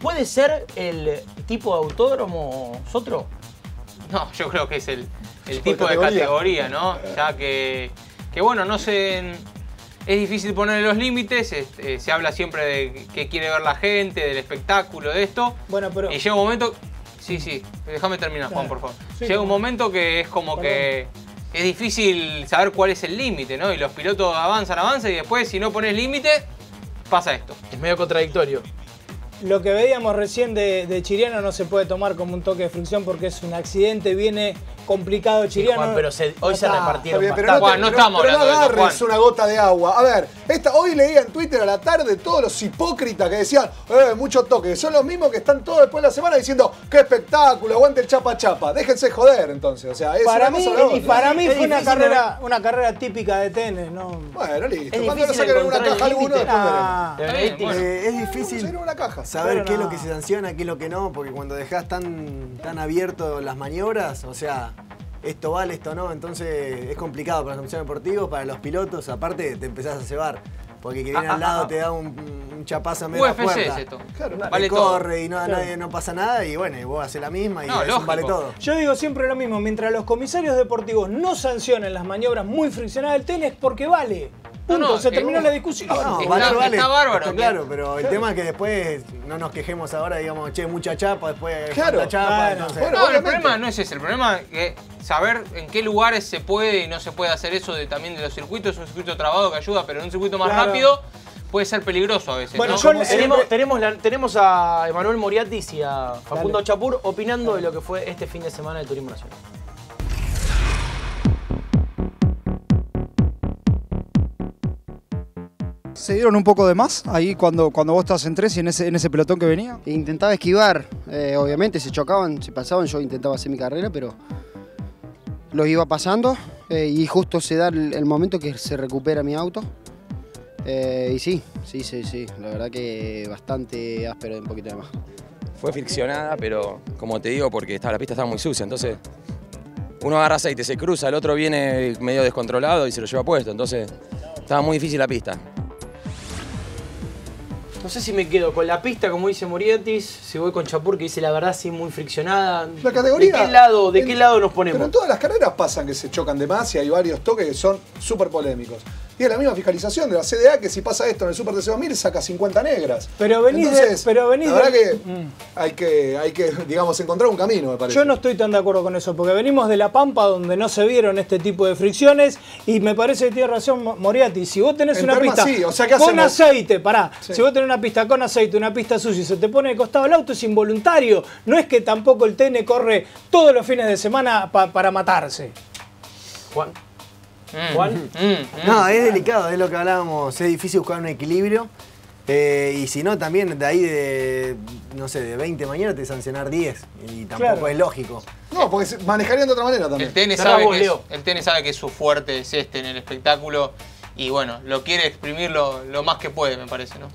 ¿Puede ser el tipo de autódromo Sotro? No, yo creo que es el, tipo de categoría. ¿no? Ya que, que bueno, no sé, es difícil ponerle los límites, este, se habla siempre de qué quiere ver la gente, del espectáculo, de esto. Bueno, pero. Y llega un momento, sí, sí, déjame terminar, Juan, por favor. Sí, llega un momento que es como que es difícil saber cuál es el límite, ¿no? Y los pilotos avanzan, avanzan y después si no pones límite, pasa esto. Es medio contradictorio. Lo que veíamos recién de, de Chiriano no se puede tomar como un toque de fricción porque es un accidente, viene complicado Sí, Chiriano. Juan, pero se- hoy No se está. repartieron bien, pero no, Juan, te- no pero- estamos pero no hablando de eso, agarres Juan. una gota de agua. A ver, esta, hoy leía en Twitter a la tarde todos los hipócritas que decían, eh, mucho toque. Son los mismos que están todos después de la semana diciendo, qué espectáculo, aguante el chapa chapa. Déjense joder entonces. O sea, es Para una mí, cosa y para mí Es fue una carrera, una carrera típica de tenis, ¿no? Bueno, listo. Es Cuando lo difícil saquen en una caja alguno, después bueno. Eh, es una caja. saber qué es lo que se sanciona, qué es lo que no, porque cuando dejas tan, tan abierto las maniobras, o sea, esto vale, esto no, entonces es complicado para la comisión deportiva, para los pilotos, aparte te empezás a cebar, porque que viene Ah, al lado ah, ah. te da un, un chapazo en medio UFC puerta. es esto. Claro. Te Vale todo. corre y no, a nadie no pasa nada y bueno, y vos haces la misma y No, es un vale todo. Yo digo siempre lo mismo, mientras los comisarios deportivos no sancionen las maniobras muy friccionadas del tenis, porque vale. Punto, No, no, se terminó la discusión. No, Está- vale, vale. está bárbaro, está claro, pero el tema es que después no nos quejemos ahora, digamos, che, mucha chapa, después Claro. chapa, Claro. entonces... Bueno, No, el problema no es ese, el problema es que saber en qué lugares se puede y no se puede hacer eso de, también de los circuitos, es un circuito trabado que ayuda, pero en un circuito más Claro. rápido puede ser peligroso a veces. Bueno, ¿no? yo Tenemos, siempre- tenemos, la- tenemos a Emanuel Moriatis y a Facundo Chapur opinando de lo que fue este fin de semana de Turismo Nacional. Se dieron un poco de más ahí cuando, cuando vos estás en tres y en ese, en ese pelotón que venía. Intentaba esquivar, eh, obviamente se chocaban, se pasaban, yo intentaba hacer mi carrera, pero los iba pasando eh, y justo se da el, el momento que se recupera mi auto. Eh, y sí, sí, sí, sí, la verdad que bastante áspero de un poquito de más. Fue friccionada, pero como te digo, porque estaba, la pista estaba muy sucia, entonces uno agarra aceite, se cruza, el otro viene medio descontrolado y se lo lleva puesto, entonces estaba muy difícil la pista. No sé si me quedo con la pista, como dice Moriatis, si voy con Chapur, que dice la verdad sí muy friccionada. La categoría. ¿De qué lado, de qué lado nos Pero ponemos? en todas las carreras pasan que se chocan de más y hay varios toques que son súper polémicos. Y es la misma fiscalización de la CDA que si pasa esto en el Super TC 2000 saca 50 negras. Pero venís de- Entonces, pero venís la verdad de- que Mm. hay que, hay que, digamos, encontrar un camino, me parece. Yo no estoy tan de acuerdo con eso, porque venimos de La Pampa donde no se vieron este tipo de fricciones y me parece que tiene razón Mo- Moriarty. Si vos tenés En una pista sí, o sea, ¿qué con hacemos? aceite, pará, Sí. si vos tenés una pista con aceite, una pista sucia y se te pone de costado el auto, es involuntario. No es que tampoco el TN corre todos los fines de semana pa- para matarse. Juan. Mm, Juan. mm, mm. No, es delicado, es lo que hablábamos, es difícil buscar un equilibrio. eh, y si no, también de ahí de, no sé, de 20 mañana te sancionar 10. Y tampoco Claro. es lógico. No, porque se manejarían de otra manera también. El TN, Cerrá sabe que es, Leo. el TN sabe que su fuerte es este en el espectáculo y bueno, lo quiere exprimir lo, lo más que puede, me parece, ¿no?